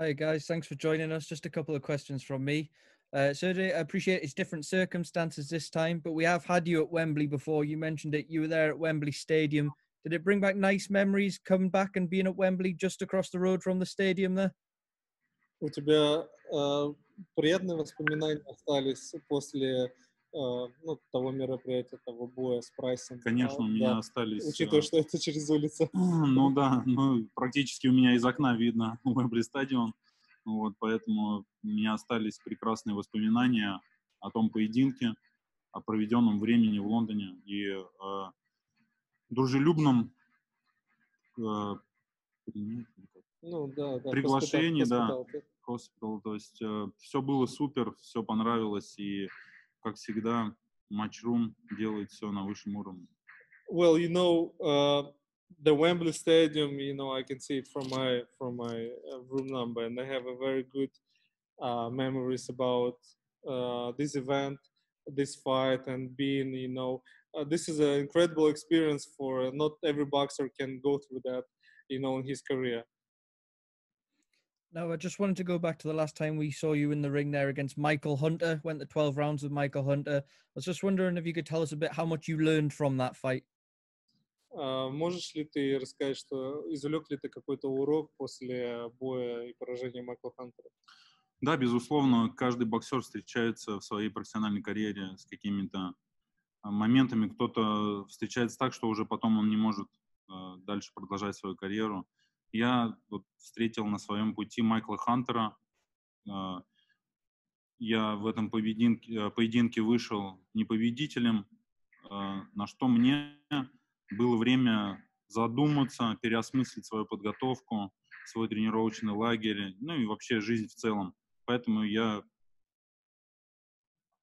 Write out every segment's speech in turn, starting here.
Hi guys, thanks for joining us. Just a couple of questions from me. Uh, Sergey, I appreciate it's different circumstances this time, but we have had you at Wembley before. You mentioned it. You were there at Wembley Stadium. Did it bring back nice memories coming back and being at Wembley just across the road from the stadium there? У тебя э, приятные воспоминания остались после э, ну, того мероприятия, того боя с Прайсом? Конечно, А, у меня да. остались... Учитывая, э, что это через улицу. Ну да, ну практически у меня из окна видно Уэмбли стадион. Вот, поэтому у меня остались прекрасные воспоминания о том поединке, о проведенном времени в Лондоне и э, дружелюбном э, Ну да, да. Приглашение, да. hospitality. hospital. То есть все было супер, все понравилось, и, как всегда, матчрум делает все на высшем уровне. Well, you know, uh, the Wembley Stadium. You know, I can see it from my from my uh, room number, and I have a very good uh, memories about uh, this event, this fight, and being. You know, uh, this is an incredible experience for not every boxer can go through that. You know, in his career. No, I just wanted to go back to the last time we saw you in the ring there against Michael Hunter. Went the 12 rounds with Michael Hunter. I was just wondering if you could tell us a bit how much you learned from that fight. А, Можешь ли ты рассказать, что извлек ли ты какой-то урок после боя и поражения Майкла Хантера? Да, безусловно, каждый боксер встречается в своей профессиональной карьере с какими-то а, моментами. Кто-то встречается так, что уже потом он не может э, дальше продолжать свою карьеру. Я вот встретил на своем пути Майкла Хантера. Э, Я в этом поединке, э, поединке вышел не победителем, э, на что мне было время задуматься, переосмыслить свою подготовку, свой тренировочный лагерь, ну и вообще жизнь в целом. Поэтому я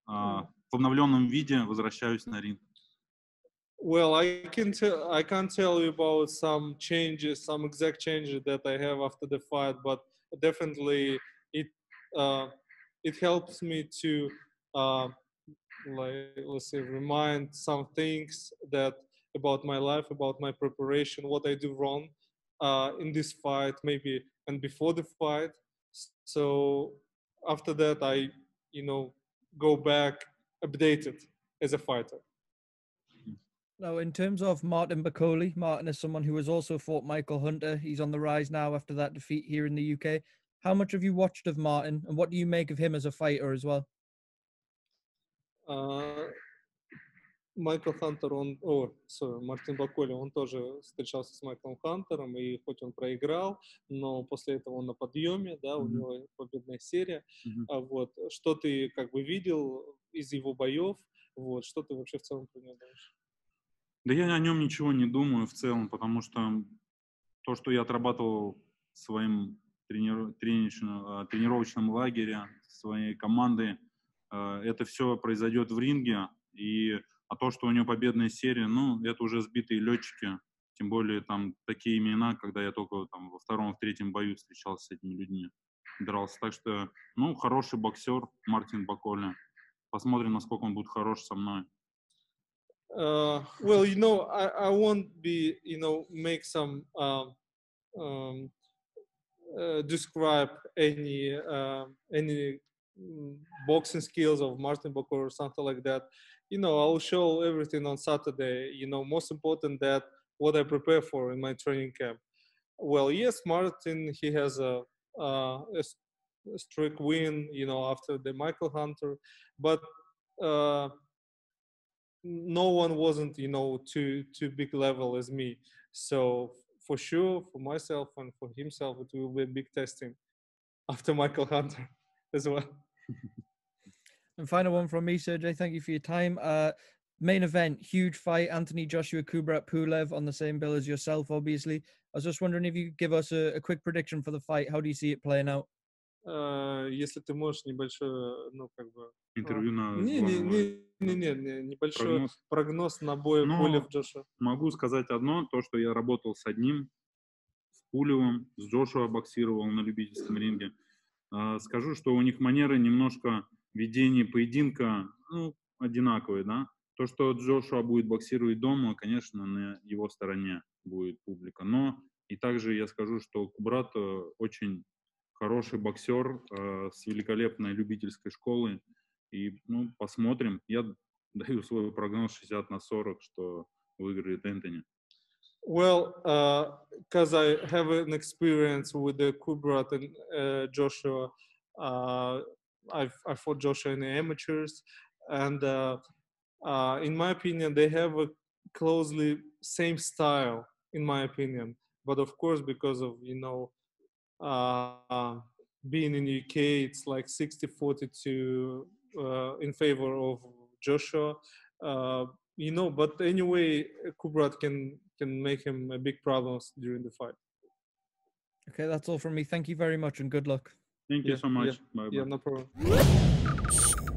а, в обновленном виде возвращаюсь на ринг. Well, I can tell. I can't tell you about some changes, some exact changes that I have after the fight, but definitely it uh, it helps me to uh, like let's say remind some things that about my life, about my preparation, what I do wrong uh, in this fight, maybe and before the fight. So after that, I you know go back updated as a fighter. Now, in terms of Martin Bakole, Martin is someone who has also fought Michael Hunter. He's on the rise now after that defeat here in the UK. How much have you watched of Martin, and what do you make of him as a fighter as well? Uh, Майкл Хантер, он, о, sorry, Мартин Баколи, он тоже встречался с Майклом Хантером, и хоть он проиграл, но после этого он на подъеме, да, mm-hmm. у него победная серия. Mm-hmm. А вот, что ты как бы видел из его боев, вот, что ты вообще в целом про него думаешь? Да я о нем ничего не думаю в целом, потому что то, что я отрабатывал в своем трениру- тренировочном, а, тренировочном лагере, своей командой, а, это все произойдет в ринге. И, а то, что у него победная серия, ну, это уже сбитые летчики. Тем более там такие имена, когда я только там во втором, в третьем бою встречался с этими людьми, дрался. Так что, ну, хороший боксер Мартин Баколи. Посмотрим, насколько он будет хорош со мной. Uh, well, you know, I, I won't be, you know, make some um, um, uh, describe any uh, any mm, boxing skills of Martin Bakole or something like that. You know, I'll show everything on Saturday. You know, most important that what I prepare for in my training camp. Well, yes, Martin, he has a, a, a streak win. You know, after the Michael Hunter, but. Uh, no one wasn't you know too too big level as me so for sure for myself and for himself it will be a big testing after michael hunter as well And final one from me, Sergey. Thank you for your time. Uh, main event, huge fight. Anthony Joshua Kubrat Pulev on the same bill as yourself, obviously. I was just wondering if you could give us a, a quick prediction for the fight. How do you see it playing out? Э, если ты можешь небольшой ну как бы Интервью на не не не не, не, не, небольшой Прогноз. прогноз, на бой Ну, Пулев Джоша Могу сказать одно, то, что я работал с одним, с Пулевым, с Джошуа боксировал на любительском ринге. А, Скажу, что у них манеры немножко ведения поединка ну, одинаковые, да. То, что Джошуа будет боксировать дома, конечно, на его стороне будет публика. Но и также я скажу, что Кубрат очень хороший боксер э, с великолепной любительской школы. И, ну, посмотрим. Я даю свой прогноз 60 на 40, что выиграет Энтони. Well, because uh, I have an experience with the Kubrat and uh, Joshua, uh, I've, I fought Joshua in the amateurs, and uh, uh, in my opinion, they have a closely same style, in my opinion. But of course, because of you know uh, Uh, being in UK, it's like 60-40 to uh, in favor of Joshua. Uh, you know, but anyway, Kubrat can can make him a big problems during the fight. Okay, that's all from me. Thank you very much and good luck. Thank you so much. yeah, Bye bye. Yeah, no problem.